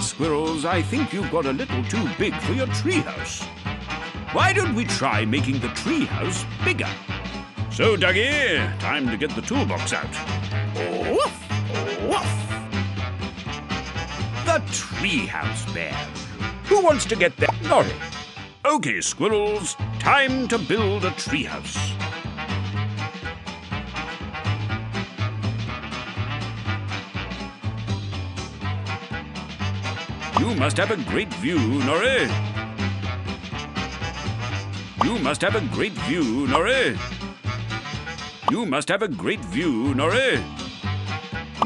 Squirrels, I think you've got a little too big for your treehouse. Why don't we try making the treehouse bigger? So, Duggee, time to get the toolbox out. Woof! Woof! The treehouse bear. Who wants to get there? Norrie. Okay, squirrels, time to build a treehouse. You must have a great view, Norrie. You must have a great view, Norrie. You must have a great view, Norrie.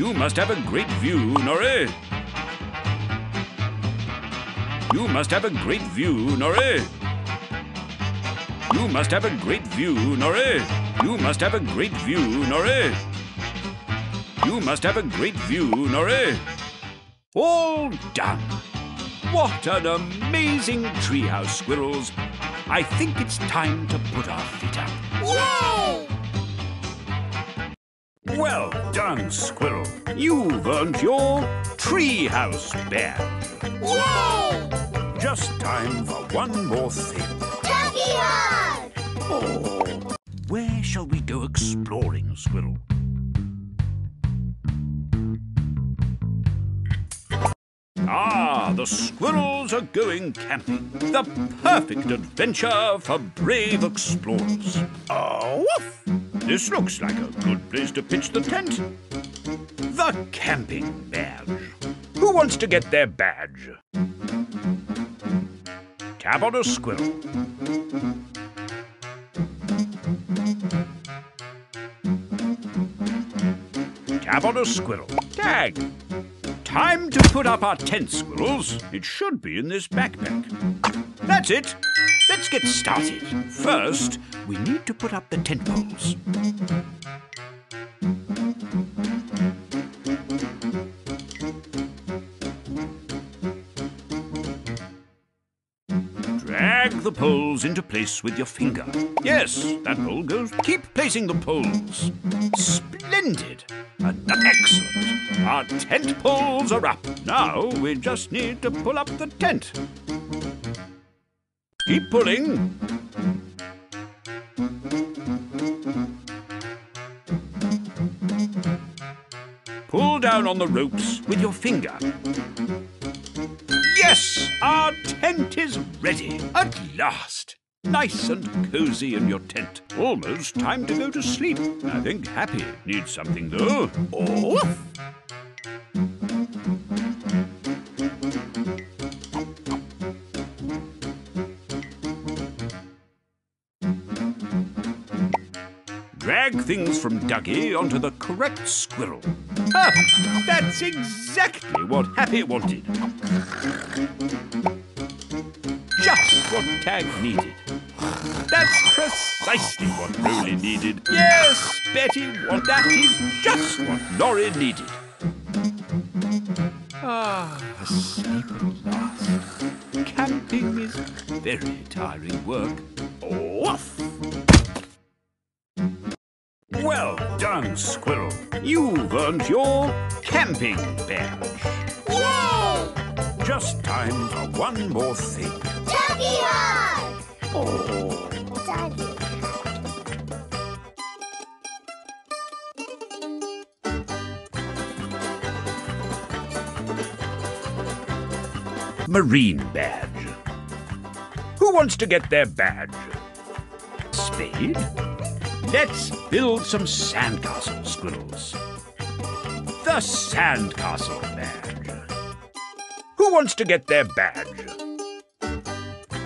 You must have a great view, Norrie. You must have a great view, Norrie. You must have a great view, Norrie. You must have a great view, Norrie. You must have a great view, Norrie. All done. What an amazing treehouse, squirrels. I think it's time to put our feet up. Yay! Well done, squirrel. You've earned your treehouse badge. Yay! Just time for one more thing. Duggee Hug! Oh, where shall we go exploring, squirrel? The squirrels are going camping. The perfect adventure for brave explorers. Oh, woof! This looks like a good place to pitch the tent. The camping badge. Who wants to get their badge? Tap on a squirrel. Tap on a squirrel. Tag. Time to put up our tent, squirrels. It should be in this backpack. That's it. Let's get started. First, we need to put up the tent poles. Drag the poles into place with your finger. Yes, that pole goes. Keep placing the poles. Splendid. And excellent. Our tent poles are up. Now we just need to pull up the tent. Keep pulling. Pull down on the ropes with your finger. Yes, our tent is ready at last. Nice and cozy in your tent. Almost time to go to sleep. I think Happy needs something though. Oh! Things from Duggee onto the correct squirrel. Ah, that's exactly what Happy wanted. Just what Tag needed. That's precisely what Roly needed. Yes, Betty, what that is just what Norrie needed. Ah, asleep at last. Camping is very tiring work. Off! Well done, Squirrel. You've earned your camping badge. Yay! Just time for one more thing. Duggee Hug! Oh, Ducky Marine badge. Who wants to get their badge? Spade? Let's build some sandcastles, squirrels. The sandcastle badge. Who wants to get their badge?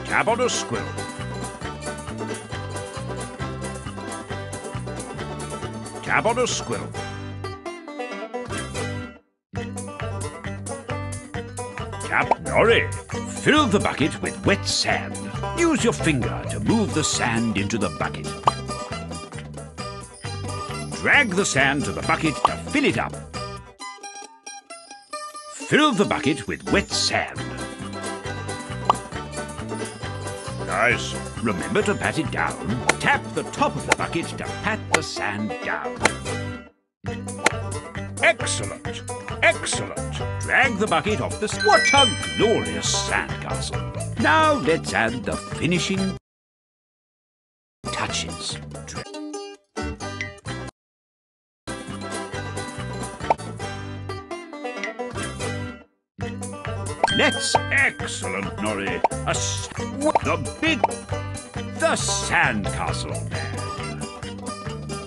Tap on a squirrel. Tap on a squirrel. Tap Norrie. Fill the bucket with wet sand. Use your finger to move the sand into the bucket. Drag the sand to the bucket to fill it up. Fill the bucket with wet sand. Nice. Remember to pat it down. Tap the top of the bucket to pat the sand down. Excellent. Excellent. Drag the bucket off the... What a glorious sandcastle. Now let's add the finishing touches. Let's excellent, Norrie. A the big the sandcastle.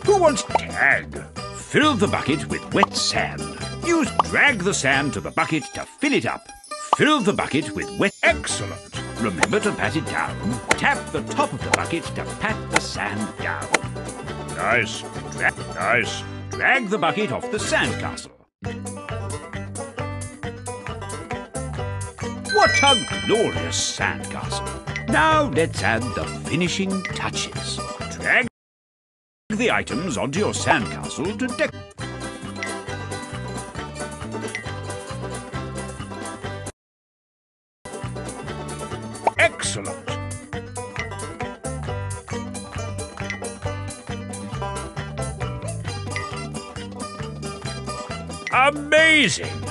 Who wants tag? Fill the bucket with wet sand. Use drag the sand to the bucket to fill it up. Fill the bucket with wet. Excellent. Remember to pat it down. Tap the top of the bucket to pat the sand down. Nice. Dra- nice. Drag the bucket off the sandcastle. What a glorious sandcastle. Now let's add the finishing touches. Drag the items onto your sandcastle to deck. Excellent. Amazing.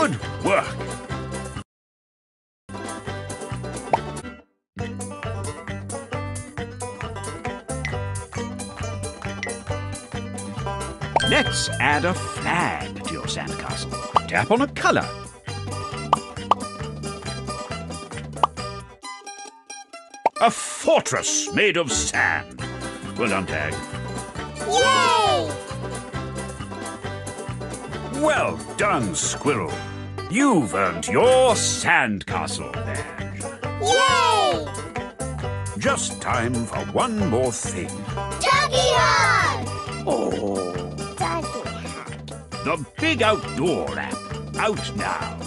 Good work. Let's add a flag to your sandcastle. Tap on a color. A fortress made of sand. Well done, Tag. Yay! Well done, Squirrel. You've earned your sandcastle badge. Yay! Just time for one more thing. Duggee hug! Oh, Duggee hug. the big outdoor app. Out now.